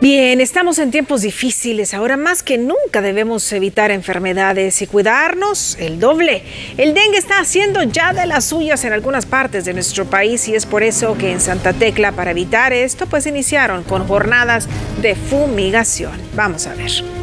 Bien, estamos en tiempos difíciles. Ahora más que nunca debemos evitar enfermedades y cuidarnos el doble. El dengue está haciendo ya de las suyas en algunas partes de nuestro país y es por eso que en Santa Tecla, para evitar esto, pues iniciaron con jornadas de fumigación. Vamos a ver.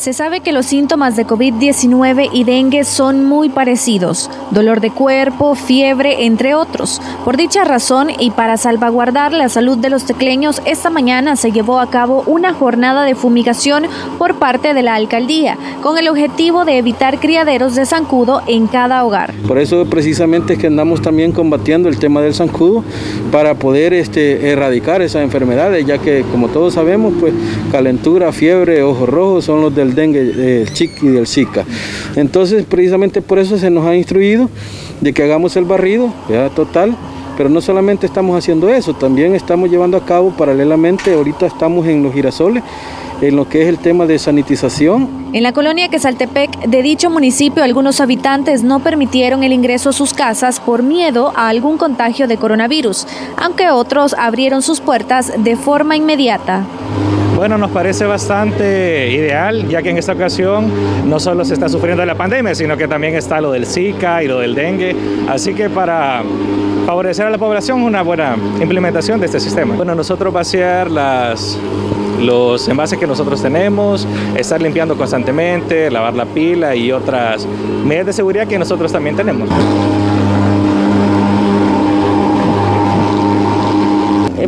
Se sabe que los síntomas de COVID-19 y dengue son muy parecidos, dolor de cuerpo, fiebre, entre otros. Por dicha razón y para salvaguardar la salud de los tecleños, esta mañana se llevó a cabo una jornada de fumigación por parte de la alcaldía, con el objetivo de evitar criaderos de zancudo en cada hogar. Por eso precisamente es que andamos también combatiendo el tema del zancudo para poder este, erradicar esas enfermedades, ya que como todos sabemos, pues calentura, fiebre, ojos rojos son los del dengue, del y del Zika. Entonces, precisamente por eso se nos ha instruido de que hagamos el barrido ya, total, pero no solamente estamos haciendo eso, también estamos llevando a cabo paralelamente, ahorita estamos en los girasoles, en lo que es el tema de sanitización. En la colonia Quesaltepec de dicho municipio, algunos habitantes no permitieron el ingreso a sus casas por miedo a algún contagio de coronavirus, aunque otros abrieron sus puertas de forma inmediata. Bueno, nos parece bastante ideal, ya que en esta ocasión no solo se está sufriendo la pandemia, sino que también está lo del Zika y lo del dengue. Así que para favorecer a la población una buena implementación de este sistema. Bueno, nosotros vaciar las, los envases que nosotros tenemos, estar limpiando constantemente, lavar la pila y otras medidas de seguridad que nosotros también tenemos.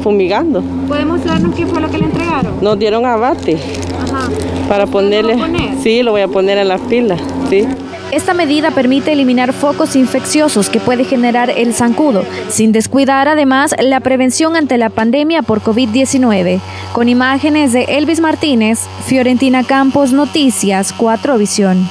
Fumigando. ¿Puede mostrarnos qué fue lo que le entregaron? Nos dieron abate. Ajá. Para ponerle. Sí, lo voy a poner en las pilas. Sí. Esta medida permite eliminar focos infecciosos que puede generar el zancudo, sin descuidar además la prevención ante la pandemia por COVID-19. Con imágenes de Elvis Martínez, Fiorentina Campos, Noticias 4 Visión.